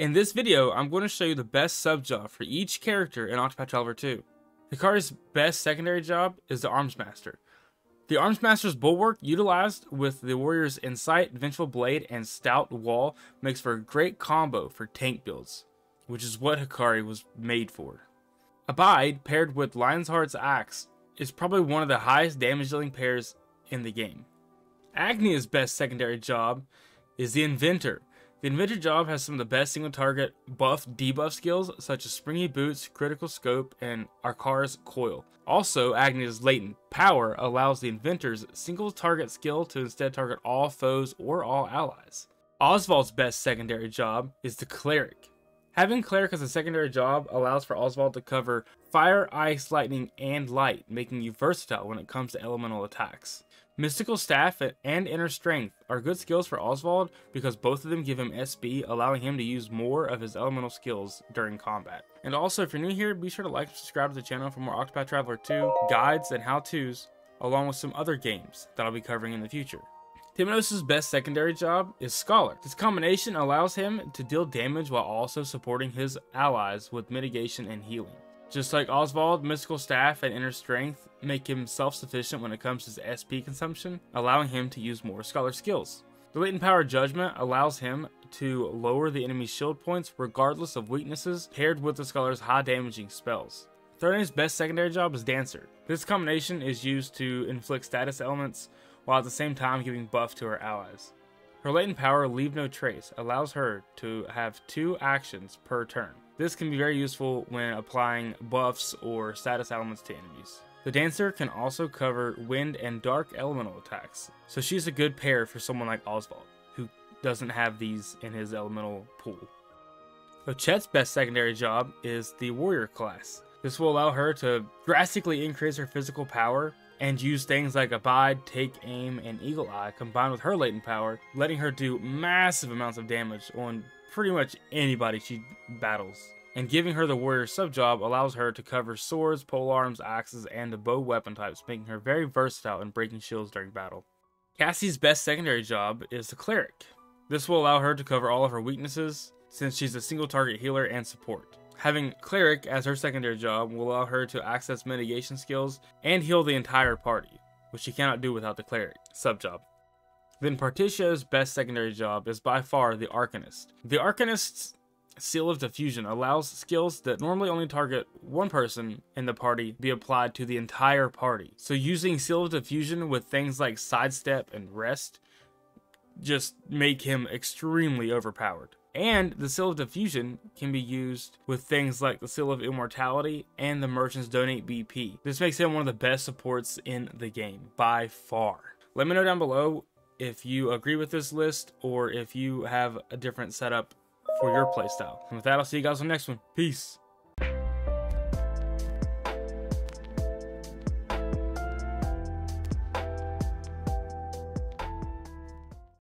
In this video, I'm going to show you the best sub job for each character in Octopath Traveler 2. Hikari's best secondary job is the Arms Master. The Arms Master's Bulwark, utilized with the Warrior's Insight, Vengeful Blade, and Stout Wall, makes for a great combo for tank builds, which is what Hikari was made for. Abide, paired with Lion's Heart's Axe, is probably one of the highest damage dealing pairs in the game. Agnea's best secondary job is the Inventor, the Inventor job has some of the best single target buff debuff skills such as Springy Boots, Critical Scope, and Arkara's Coil. Also, Agnea's Latent Power allows the Inventor's single target skill to instead target all foes or all allies. Osvald's best secondary job is the Cleric. Having Cleric as a secondary job allows for Osvald to cover fire, ice, lightning, and light, making you versatile when it comes to elemental attacks. Mystical Staff and Inner Strength are good skills for Osvald because both of them give him SP, allowing him to use more of his elemental skills during combat. And also, if you're new here, be sure to like and subscribe to the channel for more Octopath Traveler 2 guides and how-tos, along with some other games that I'll be covering in the future. Temenos' best secondary job is Scholar. This combination allows him to deal damage while also supporting his allies with mitigation and healing. Just like Osvald, Mystical Staff and Inner Strength make him self-sufficient when it comes to his SP consumption, allowing him to use more Scholar skills. The Latent Power Judgment allows him to lower the enemy's shield points regardless of weaknesses, paired with the Scholar's high damaging spells. Throné's best secondary job is Dancer. This combination is used to inflict status elements while at the same time giving buff to her allies. Her latent power, Leave No Trace, allows her to have two actions per turn. This can be very useful when applying buffs or status elements to enemies. The Dancer can also cover wind and dark elemental attacks, so she's a good pair for someone like Osvald, who doesn't have these in his elemental pool. Chet's best secondary job is the Warrior class. This will allow her to drastically increase her physical power and use things like Abide, Take Aim, and Eagle Eye combined with her latent power, letting her do massive amounts of damage on pretty much anybody she battles. And giving her the warrior sub job allows her to cover swords, polearms, axes, and the bow weapon types, making her very versatile in breaking shields during battle. Castti's best secondary job is the cleric. This will allow her to cover all of her weaknesses, since she's a single target healer and support. Having cleric as her secondary job will allow her to access mitigation skills and heal the entire party, which she cannot do without the cleric subjob. Then Partitio's best secondary job is by far the Arcanist. The Arcanist's Seal of Diffusion allows skills that normally only target one person in the party be applied to the entire party. So using Seal of Diffusion with things like Sidestep and Rest just make him extremely overpowered. And the Seal of Diffusion can be used with things like the Seal of Immortality and the Merchant's Donate BP. This makes him one of the best supports in the game, by far. Let me know down below if you agree with this list or if you have a different setup for your playstyle. And with that, I'll see you guys on the next one. Peace.